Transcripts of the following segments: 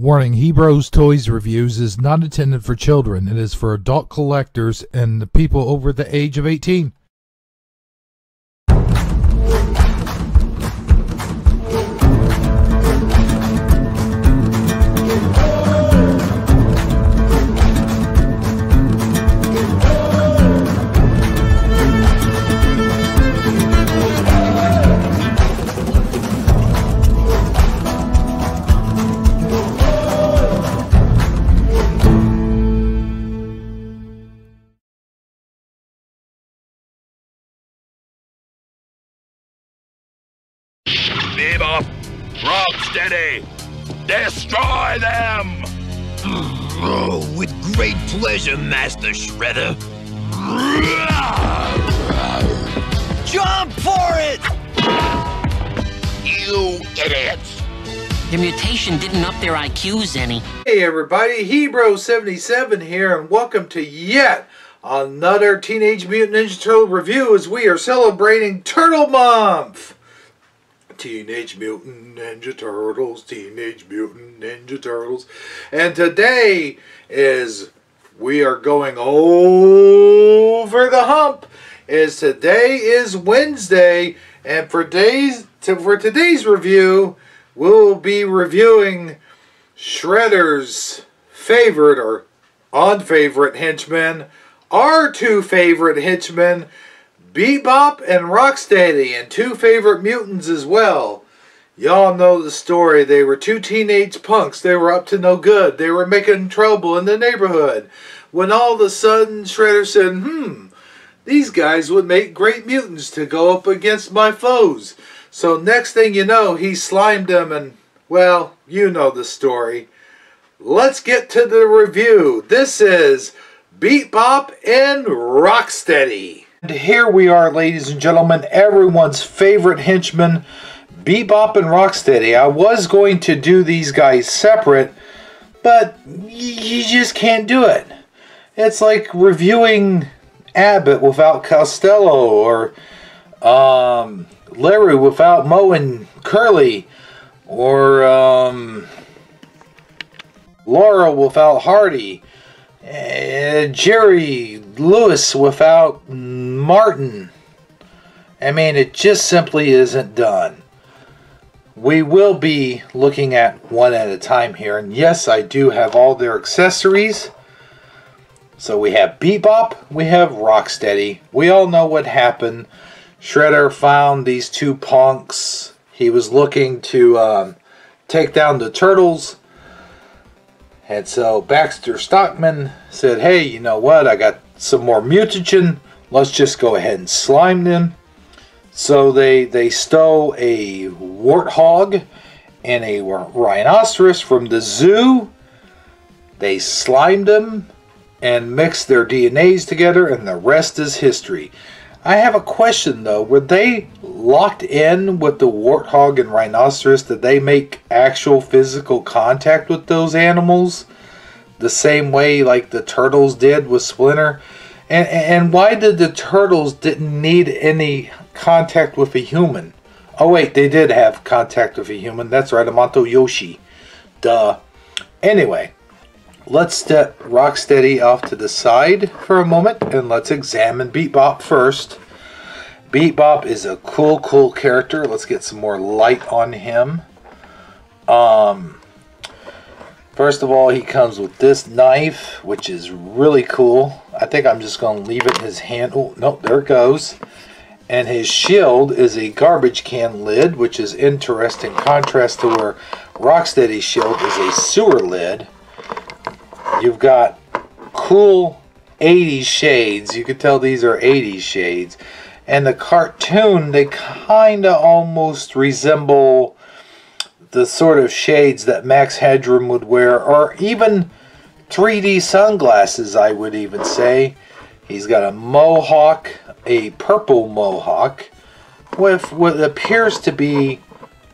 Warning Hebro's Toys Reviews is not intended for children. It is for adult collectors and the people over the age of 18. Rocksteady, destroy them! Oh, with great pleasure, Master Shredder. Jump for it! You idiots! The mutation didn't up their IQs any. Hey everybody, Hebro77 here, and welcome to yet another Teenage Mutant Ninja Turtle review as we are celebrating Turtle Month! Teenage Mutant Ninja Turtles, Teenage Mutant Ninja Turtles. And today is, we are going over the hump, is today is Wednesday, and for days, to, for today's review, we'll be reviewing Shredder's favorite or unfavorite henchmen, our two favorite henchmen, Bebop and Rocksteady, and two favorite mutants as well. Y'all know the story. They were two teenage punks. They were up to no good. They were making trouble in the neighborhood. When all of a sudden Shredder said, hmm, these guys would make great mutants to go up against my foes. So next thing you know, he slimed them and, well, you know the story. Let's get to the review. This is Bebop and Rocksteady. And here we are, ladies and gentlemen, everyone's favorite henchman, Bebop and Rocksteady. I was going to do these guys separate, but you just can't do it. It's like reviewing Abbott without Costello, or um, Larry without Moe and Curly, or um, Laurel without Hardy, uh, Jerry Lewis without Martin. I mean, it just simply isn't done. We will be looking at one at a time here, and yes, I do have all their accessories. So we have Bebop, we have Rocksteady. We all know what happened. Shredder found these two punks. He was looking to um, take down the turtles. And so Baxter Stockman said, hey, you know what? I got some more mutagen. Let's just go ahead and slime them. So they, they stole a warthog and a rhinoceros from the zoo. They slimed them and mixed their DNAs together, and the rest is history. I have a question though. Were they locked in with the warthog and rhinoceros? Did they make actual physical contact with those animals? The same way like the turtles did with Splinter? And, and why did the turtles didn't need any contact with a human? Oh wait, they did have contact with a human. That's right, Hamato Yoshi. Duh. Anyway, let's step Rocksteady off to the side for a moment and let's examine Bebop first. Bebop is a cool, cool character. Let's get some more light on him. Um, first of all, he comes with this knife, which is really cool. I think I'm just going to leave it in his hand. Oh, no, there it goes. And his shield is a garbage can lid, which is interesting contrast to where Rocksteady's shield is a sewer lid. You've got cool 80s shades. You could tell these are 80s shades. And the cartoon, they kind of almost resemble the sort of shades that Max Headroom would wear, or even 3D sunglasses, I would even say. He's got a mohawk, a purple mohawk, with what appears to be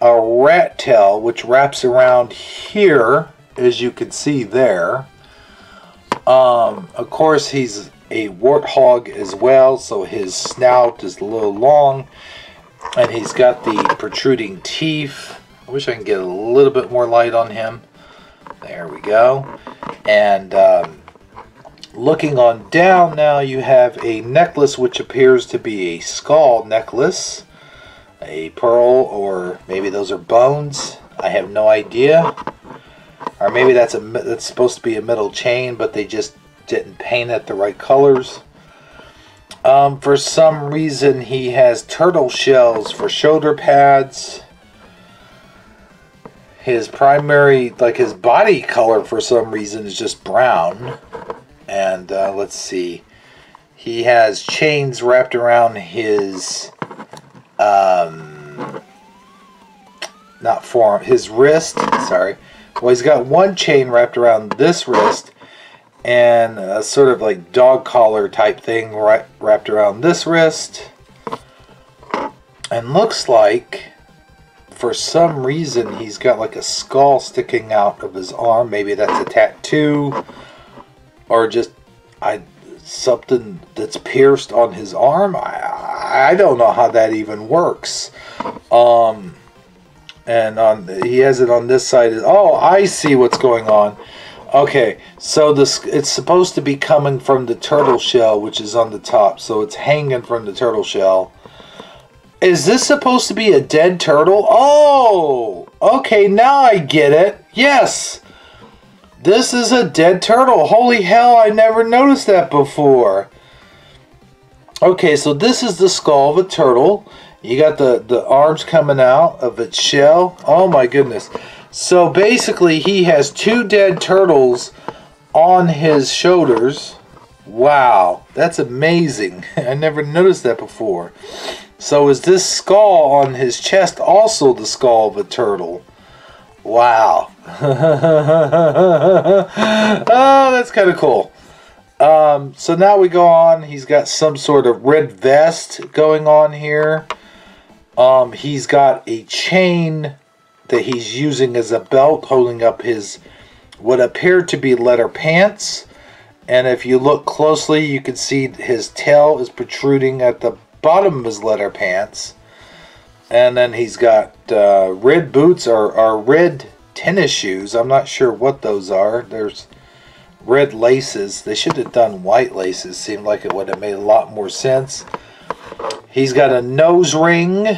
a rat tail, which wraps around here, as you can see there. Um, of course, he's a warthog as well, so his snout is a little long, and he's got the protruding teeth. I wish I can get a little bit more light on him. There we go. And um, looking on down now, you have a necklace which appears to be a skull necklace. A pearl, or maybe those are bones. I have no idea. Or maybe that's a that's supposed to be a metal chain, but they just didn't paint it the right colors. Um, for some reason, he has turtle shells for shoulder pads. His primary, like his body color, for some reason, is just brown. And uh, let's see, he has chains wrapped around his, um, not forearm, his wrist. Sorry. Well, he's got one chain wrapped around this wrist and a sort of like dog collar type thing wrapped around this wrist. And looks like, for some reason, he's got like a skull sticking out of his arm. Maybe that's a tattoo, or just I something that's pierced on his arm. I I don't know how that even works. Um, and on he has it on this side. Oh, I see what's going on. Okay, so this it's supposed to be coming from the turtle shell, which is on the top. So it's hanging from the turtle shell. Is this supposed to be a dead turtle? Oh, okay, now I get it. Yes, this is a dead turtle. Holy hell, I never noticed that before. Okay, so this is the skull of a turtle. You got the, the arms coming out of its shell. Oh my goodness. So basically, he has two dead turtles on his shoulders. Wow, that's amazing. I never noticed that before. So is this skull on his chest also the skull of a turtle? Wow. oh, that's kind of cool. Um, so now we go on. He's got some sort of red vest going on here. Um, he's got a chain that he's using as a belt holding up his what appear to be leather pants. And if you look closely, you can see his tail is protruding at the bottom of his leather pants. And then he's got uh, red boots or, or red tennis shoes. I'm not sure what those are. There's red laces. They should have done white laces. Seemed like it would have made a lot more sense. He's got a nose ring,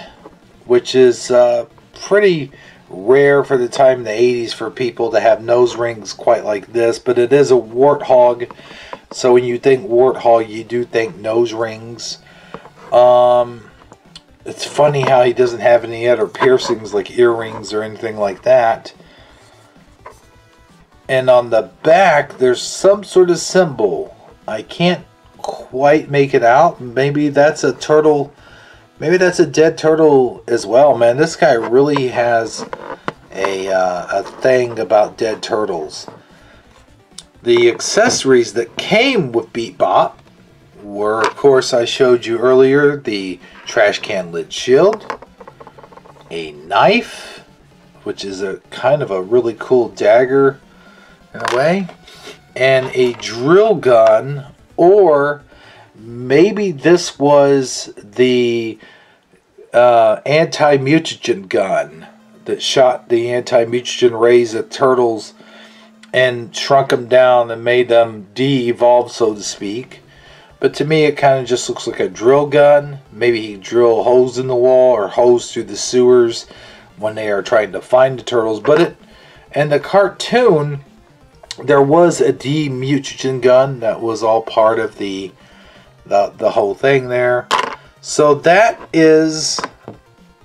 which is uh, pretty rare for the time in the 80s for people to have nose rings quite like this, but it is a warthog. So when you think warthog, you do think nose rings. Um, it's funny how he doesn't have any other piercings like earrings or anything like that. And on the back, there's some sort of symbol. I can't quite make it out. Maybe that's a turtle Maybe that's a dead turtle as well, man. This guy really has a, uh, a thing about dead turtles. The accessories that came with Bebop were, of course, I showed you earlier, the trash can lid shield, a knife, which is a kind of a really cool dagger in a way, and a drill gun or maybe this was the uh, anti-mutagen gun that shot the anti-mutagen rays at turtles and shrunk them down and made them de-evolve, so to speak. But to me, it kind of just looks like a drill gun. Maybe he drill holes in the wall or holes through the sewers when they are trying to find the turtles. But it, in the cartoon, there was a de-mutagen gun that was all part of the the, the whole thing there. So that is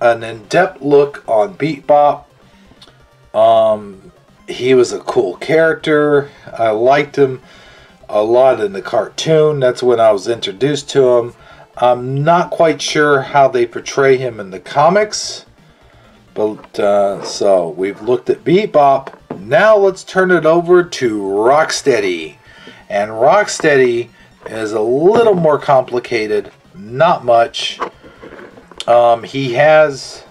an in-depth look on Bebop. Um, he was a cool character. I liked him a lot in the cartoon. That's when I was introduced to him. I'm not quite sure how they portray him in the comics. But uh, so we've looked at Bebop. Now let's turn it over to Rocksteady. And Rocksteady is a little more complicated. Not much. Um, he has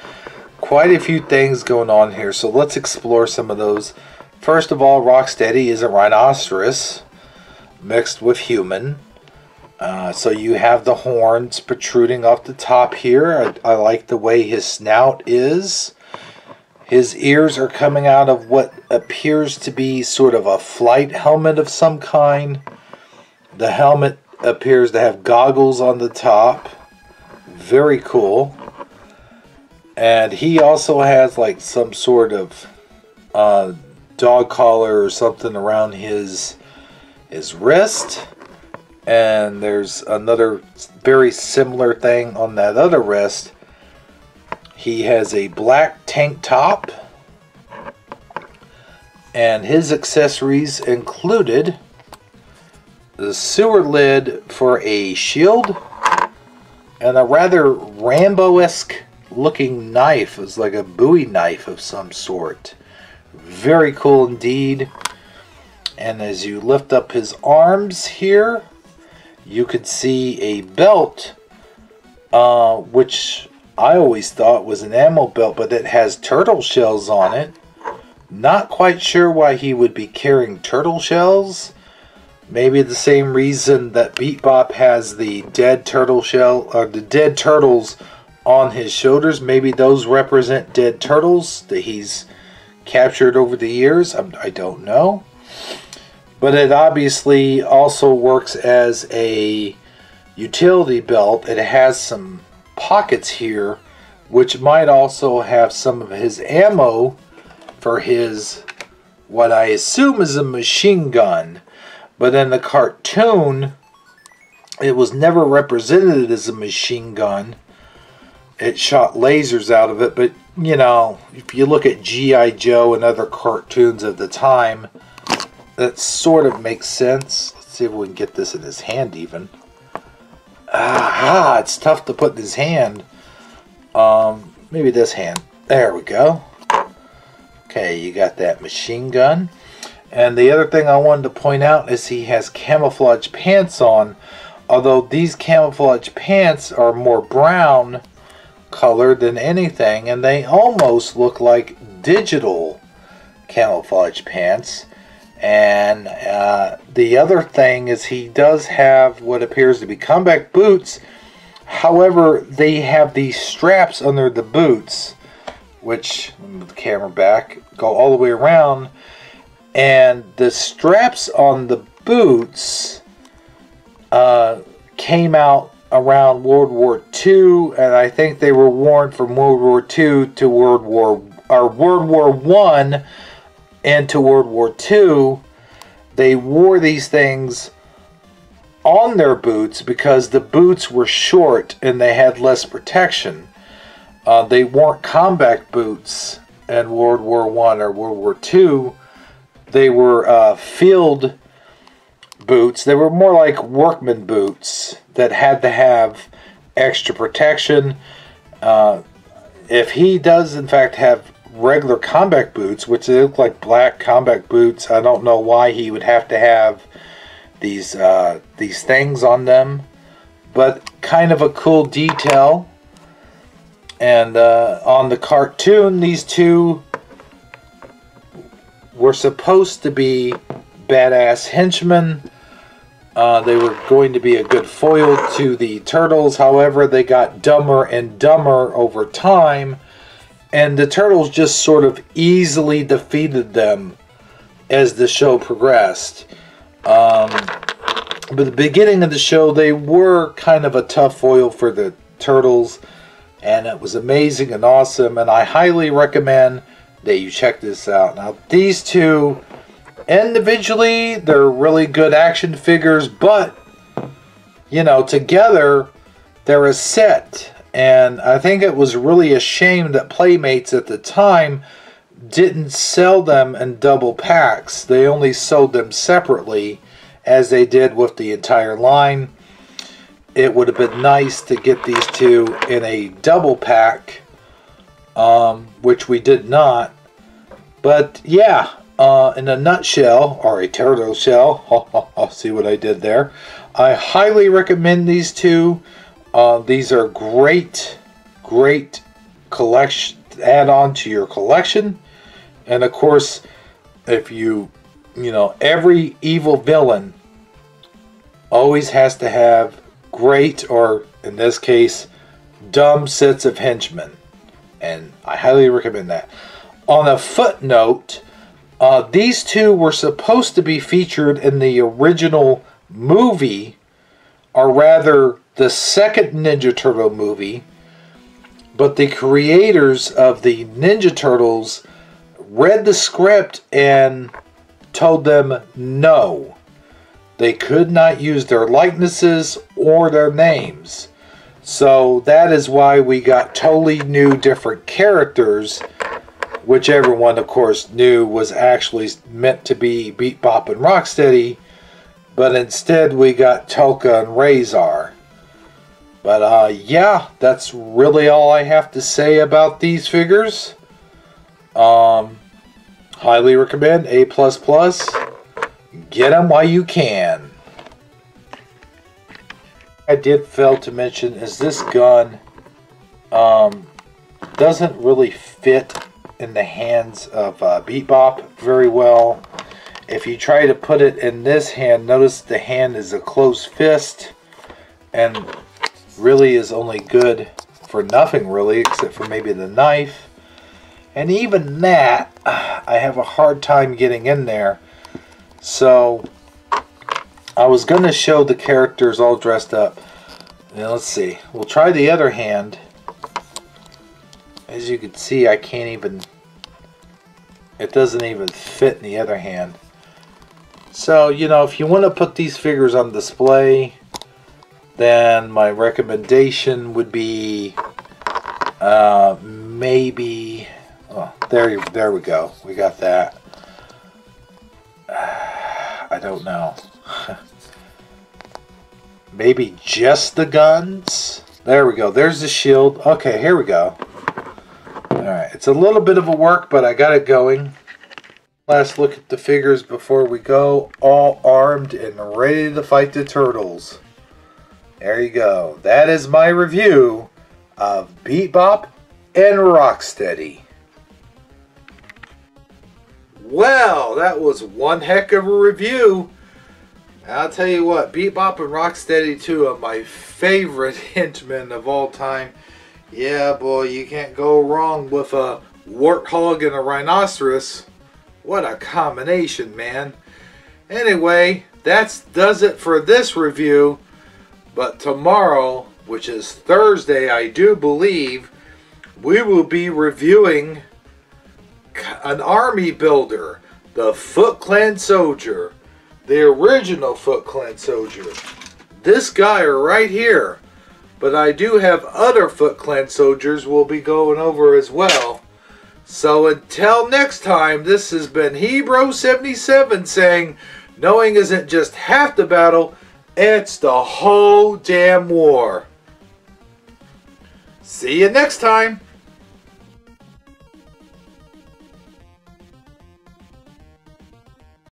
quite a few things going on here, so let's explore some of those. First of all, Rocksteady is a rhinoceros mixed with human. Uh, so you have the horns protruding off the top here. I, I like the way his snout is. His ears are coming out of what appears to be sort of a flight helmet of some kind. The helmet appears to have goggles on the top. Very cool. And he also has like some sort of uh, dog collar or something around his his wrist. And there's another very similar thing on that other wrist. He has a black tank top. And his accessories included the sewer lid for a shield and a rather Rambo-esque looking knife. It's like a Bowie knife of some sort. Very cool indeed. And as you lift up his arms here, you could see a belt, uh, which I always thought was an ammo belt, but it has turtle shells on it. Not quite sure why he would be carrying turtle shells. Maybe the same reason that Bebop has the dead turtle shell, or the dead turtles on his shoulders. Maybe those represent dead turtles that he's captured over the years. I'm, I do not know. But it obviously also works as a utility belt. It has some pockets here, which might also have some of his ammo for his, what I assume is a machine gun. But in the cartoon, it was never represented as a machine gun. It shot lasers out of it, but you know, if you look at G.I. Joe and other cartoons of the time, that sort of makes sense. Let's see if we can get this in his hand even. Ah, it's tough to put in his hand. Um, maybe this hand. There we go. Okay, you got that machine gun. And the other thing I wanted to point out is he has camouflage pants on. Although these camouflage pants are more brown colored than anything. And they almost look like digital camouflage pants. And uh, the other thing is he does have what appears to be combat boots. However, they have these straps under the boots, which, the camera back, go all the way around and the straps on the boots uh, came out around World War II, and I think they were worn from World War II to World War or World War One and to World War II. They wore these things on their boots because the boots were short and they had less protection. Uh, they weren't combat boots in World War One or World War Two they were uh, field boots. They were more like workman boots that had to have extra protection. Uh, if he does, in fact, have regular combat boots, which they look like black combat boots, I don't know why he would have to have these uh, these things on them, but kind of a cool detail. And uh, on the cartoon, these two were supposed to be badass henchmen. Uh, they were going to be a good foil to the turtles. However, they got dumber and dumber over time, and the turtles just sort of easily defeated them as the show progressed. Um, but the beginning of the show, they were kind of a tough foil for the turtles, and it was amazing and awesome. And I highly recommend that you check this out. Now, these two individually, they're really good action figures, but you know, together they're a set. And I think it was really a shame that Playmates at the time didn't sell them in double packs. They only sold them separately as they did with the entire line. It would have been nice to get these two in a double pack um, which we did not. But yeah, uh, in a nutshell, or a turtle shell, I'll see what I did there. I highly recommend these two. Uh, these are great, great collection add on to your collection. And of course, if you, you know, every evil villain always has to have great, or in this case, dumb sets of henchmen and I highly recommend that. on a footnote, uh, these two were supposed to be featured in the original movie, or rather, the second Ninja Turtle movie. But the creators of the Ninja Turtles read the script and told them no. They could not use their likenesses or their names. So that is why we got totally new, different characters, which everyone, of course, knew was actually meant to be Bebop and Rocksteady, but instead we got Tokka and Rahzar. But uh, yeah, that's really all I have to say about these figures. Um, highly recommend A. Get them while you can. I did fail to mention is this gun um, doesn't really fit in the hands of uh, Bebop very well. If you try to put it in this hand, notice the hand is a closed fist and really is only good for nothing really except for maybe the knife. And even that, I have a hard time getting in there. So I was going to show the characters all dressed up. Now let's see. We'll try the other hand. As you can see, I can't even... It doesn't even fit in the other hand. So, you know, if you want to put these figures on display, then my recommendation would be uh, maybe... Oh, there, there we go. We got that. I don't know. Maybe just the guns? There we go. There's the shield. Okay, here we go. Alright, it's a little bit of a work, but I got it going. Last look at the figures before we go. All armed and ready to fight the turtles. There you go. That is my review of Bebop and Rocksteady. Well, that was one heck of a review. I'll tell you what, Bebop and Rocksteady, two of my favorite henchmen of all time. Yeah, boy, you can't go wrong with a warthog and a rhinoceros. What a combination, man. Anyway, that does it for this review. But tomorrow, which is Thursday, I do believe, we will be reviewing an army builder, the Foot Clan Soldier the original Foot Clan Soldier. This guy right here. But I do have other Foot Clan Soldiers we'll be going over as well. So until next time, this has been Hebro77 saying, knowing isn't just half the battle, it's the whole damn war. See you next time.